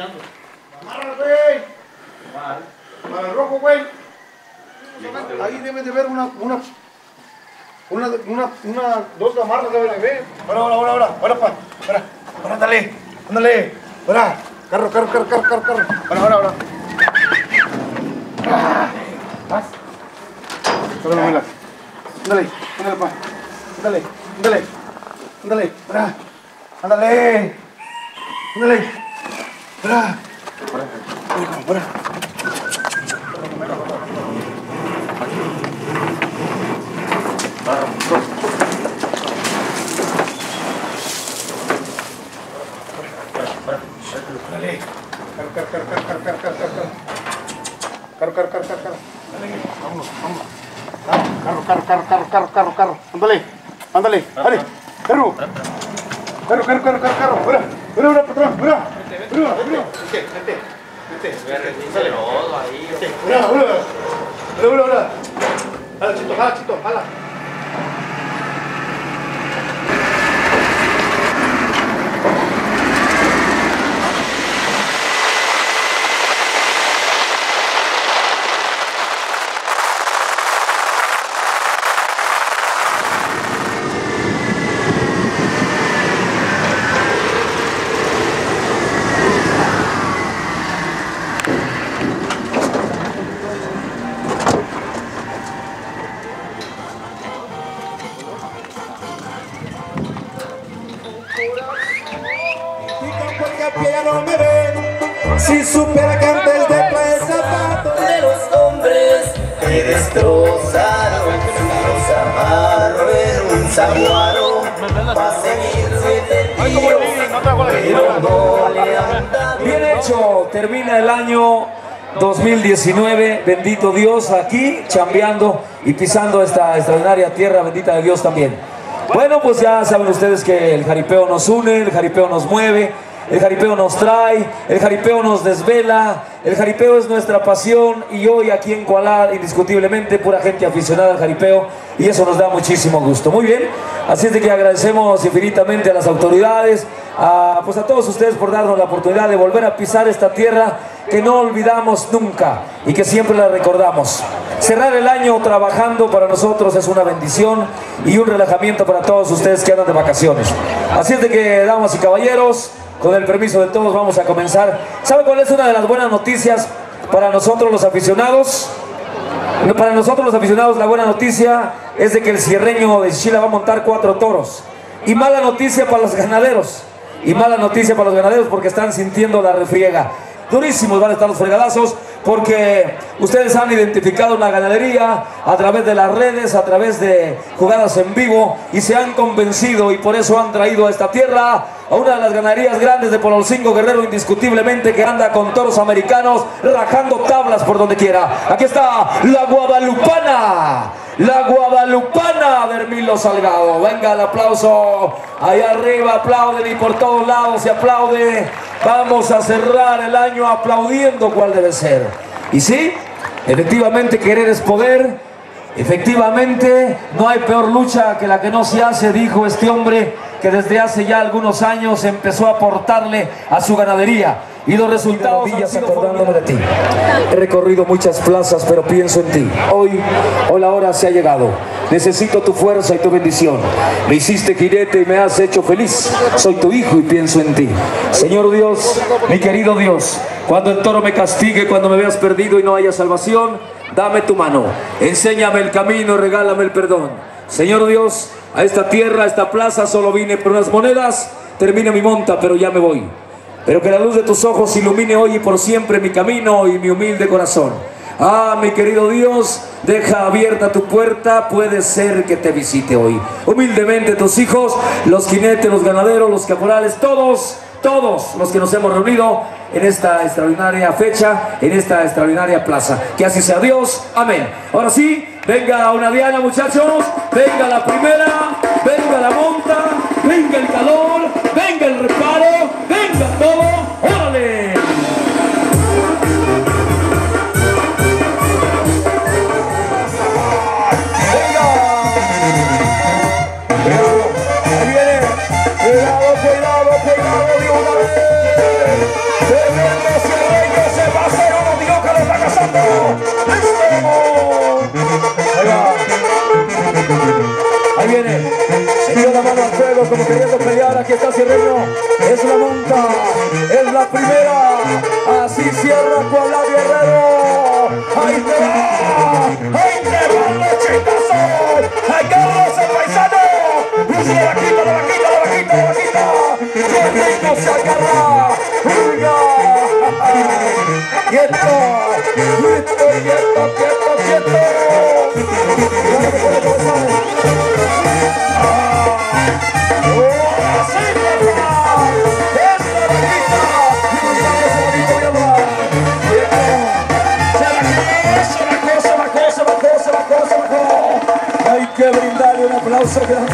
Amarra, güey. Para, para el rojo, güey. Ahí debe de haber una, una, una, una, una, dos amarras debe de haber. Ahora, ahora, ahora, ahora, ahora, pa, ahora, ahora, ándale, ándale, ahora, carro, carro, carro, carro, carro, carro, ahora, ahora, ahora. Ah, Vas. Ahora, ándale, ándale, ándale, pa, ándale, ándale, ándale, ahora, ándale, ándale, Bra. Bra. Bra. Andale, andale, dale, Caru, caru, caru, caru, caru, caru, caru, caru, caru, caru, Bruno, Bruno. Vete, vete. Vete. Vete. ahí. Bruno, Bruno. Bruno, Bruno. Jala, chito, jala, chito, jala. Si supiera que antes de traer zapatos. De los hombres que destrozaron los amarro en un saguaro para tío, pero no le anda Bien hecho, termina el año 2019, bendito Dios, aquí chambeando y pisando esta extraordinaria tierra bendita de Dios también. Bueno, pues ya saben ustedes que el jaripeo nos une, el jaripeo nos mueve, el jaripeo nos trae, el jaripeo nos desvela, el jaripeo es nuestra pasión y hoy aquí en Kuala indiscutiblemente pura gente aficionada al jaripeo y eso nos da muchísimo gusto. Muy bien, así es de que agradecemos infinitamente a las autoridades, a, pues a todos ustedes por darnos la oportunidad de volver a pisar esta tierra que no olvidamos nunca y que siempre la recordamos. Cerrar el año trabajando para nosotros es una bendición y un relajamiento para todos ustedes que andan de vacaciones. Así es de que, damas y caballeros, con el permiso de todos vamos a comenzar. ¿Sabe cuál es una de las buenas noticias para nosotros los aficionados? Para nosotros los aficionados la buena noticia es de que el cierreño de Chile va a montar cuatro toros. Y mala noticia para los ganaderos. Y mala noticia para los ganaderos porque están sintiendo la refriega. Durísimos van a estar los fregadazos porque ustedes han identificado la ganadería a través de las redes, a través de jugadas en vivo y se han convencido y por eso han traído a esta tierra a una de las ganaderías grandes de Pololcingo Guerrero indiscutiblemente que anda con toros americanos rajando tablas por donde quiera. Aquí está la Guadalupana. La Guadalupana de Hermilo Salgado. Venga el aplauso. Allá arriba aplauden y por todos lados se aplaude. Vamos a cerrar el año aplaudiendo cuál debe ser. Y sí, efectivamente querer es poder. Efectivamente, no hay peor lucha que la que no se hace, dijo este hombre que desde hace ya algunos años empezó a aportarle a su ganadería. Y los resultados han sido acordándome de ti. He recorrido muchas plazas, pero pienso en ti. Hoy, hoy la hora se ha llegado. Necesito tu fuerza y tu bendición. Me hiciste jinete y me has hecho feliz. Soy tu hijo y pienso en ti. Señor Dios, mi querido Dios, cuando el toro me castigue, cuando me veas perdido y no haya salvación, dame tu mano. Enséñame el camino y regálame el perdón. Señor Dios, a esta tierra, a esta plaza, solo vine por unas monedas. Termina mi monta, pero ya me voy. Pero que la luz de tus ojos ilumine hoy y por siempre mi camino y mi humilde corazón. Ah, mi querido Dios, deja abierta tu puerta, puede ser que te visite hoy. Humildemente tus hijos, los jinetes, los ganaderos, los caporales, todos, todos los que nos hemos reunido en esta extraordinaria fecha, en esta extraordinaria plaza. Que así sea Dios, amén. Ahora sí, venga una diana muchachos, venga la primera, venga la monta, venga el calor, venga el reparo, ¡Que se agarra! ¡Venga! ¡Quieto! ¡Quieto, quieto, quieto, quieto! ¡Qué brindarle un aplauso grande!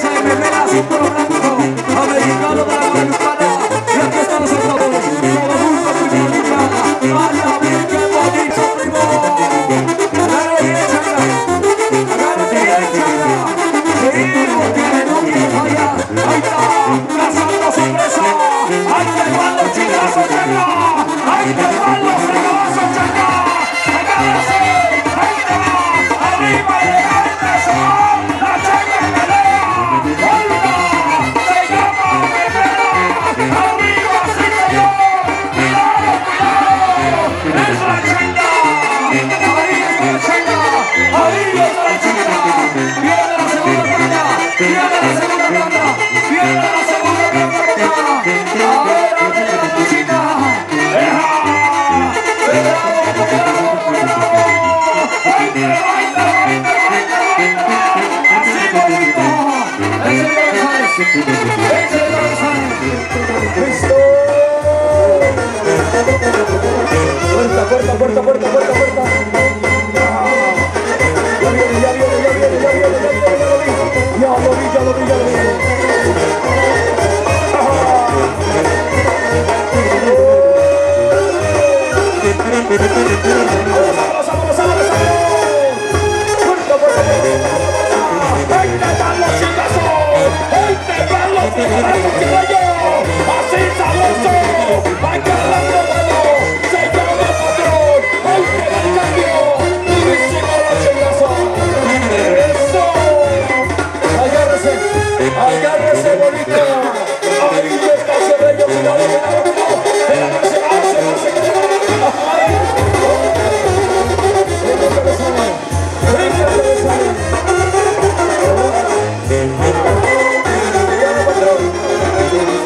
Plaza de Primera, cinturón blanco, americano Puerta, puerta, puerta, puerta, puerta, puerta. Ya viene, ya viene, ya viene, ya viene, ya viene, ya lo vi. Ya lo vi, ya lo vi. Oh. ¡Así sabroso! ¡Hay que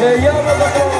Yeah, yeah, yeah.